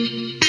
Mm-hmm.